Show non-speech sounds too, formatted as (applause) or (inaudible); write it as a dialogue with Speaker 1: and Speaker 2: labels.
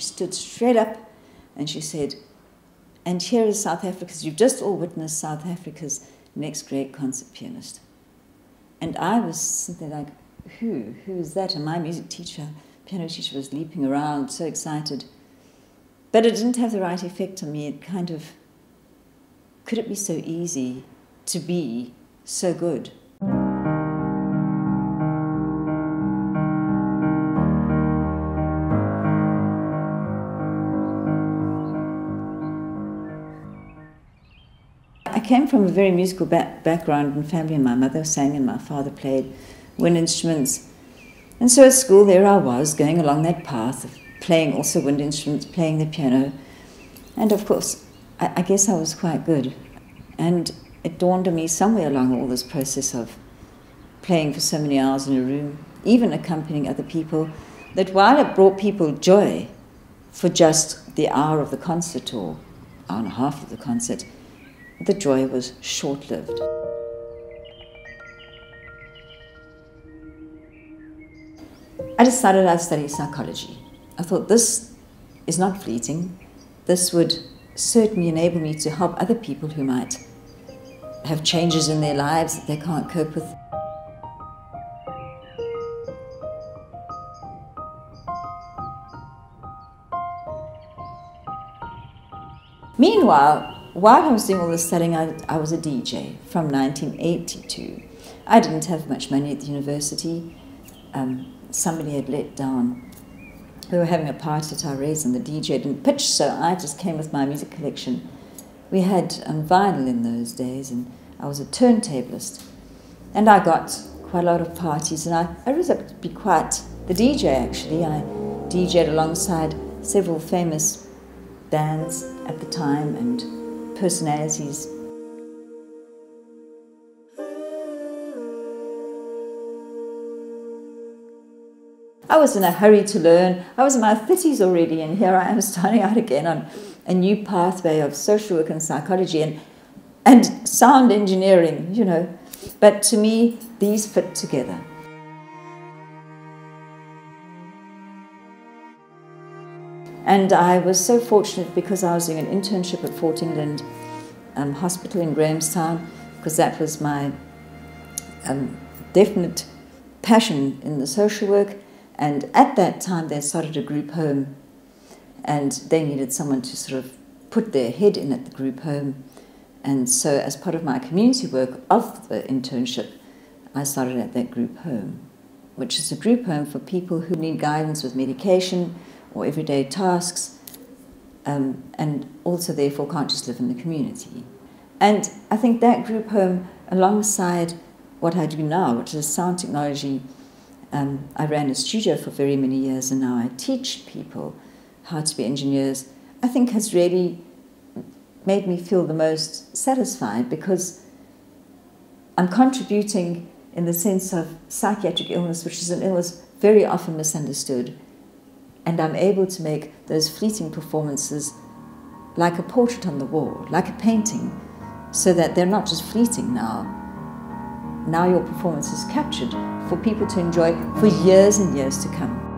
Speaker 1: stood straight up and she said, And here is South Africa's, you've just all witnessed South Africa's next great concert pianist. And I was there like, Who? Who is that? And my music teacher, piano teacher, was leaping around, so excited. But it didn't have the right effect on me. It kind of, could it be so easy to be so good? Came from a very musical back background and family. And my mother sang and my father played wind instruments. And so at school, there I was, going along that path of playing also wind instruments, playing the piano. And of course, I, I guess I was quite good. And it dawned on me somewhere along all this process of playing for so many hours in a room, even accompanying other people, that while it brought people joy for just the hour of the concert or hour and a half of the concert, the joy was short lived. I decided I'd study psychology. I thought this is not fleeting. This would certainly enable me to help other people who might have changes in their lives that they can't cope with. Meanwhile, while I was doing all this studying, I, I was a DJ from 1982. I didn't have much money at the university. Um, somebody had let down. We were having a party at our race and the DJ didn't pitch, so I just came with my music collection. We had um, vinyl in those days, and I was a turntablist. And I got quite a lot of parties, and I, I rose up to be quite the DJ actually. I DJed alongside several famous bands at the time and personalities. I was in a hurry to learn. I was in my 30s already, and here I am (laughs) starting out again on a new pathway of social work and psychology and, and sound engineering, you know. But to me, these fit together. And I was so fortunate because I was doing an internship at Fort England um, Hospital in Grahamstown, because that was my um, definite passion in the social work. And at that time, they started a group home, and they needed someone to sort of put their head in at the group home. And so, as part of my community work of the internship, I started at that group home, which is a group home for people who need guidance with medication or everyday tasks, um, and also therefore can't just live in the community. And I think that group home, alongside what I do now, which is sound technology, um, I ran a studio for very many years and now I teach people how to be engineers, I think has really made me feel the most satisfied because I'm contributing in the sense of psychiatric illness, which is an illness very often misunderstood, and I'm able to make those fleeting performances like a portrait on the wall, like a painting, so that they're not just fleeting now. Now your performance is captured for people to enjoy for years and years to come.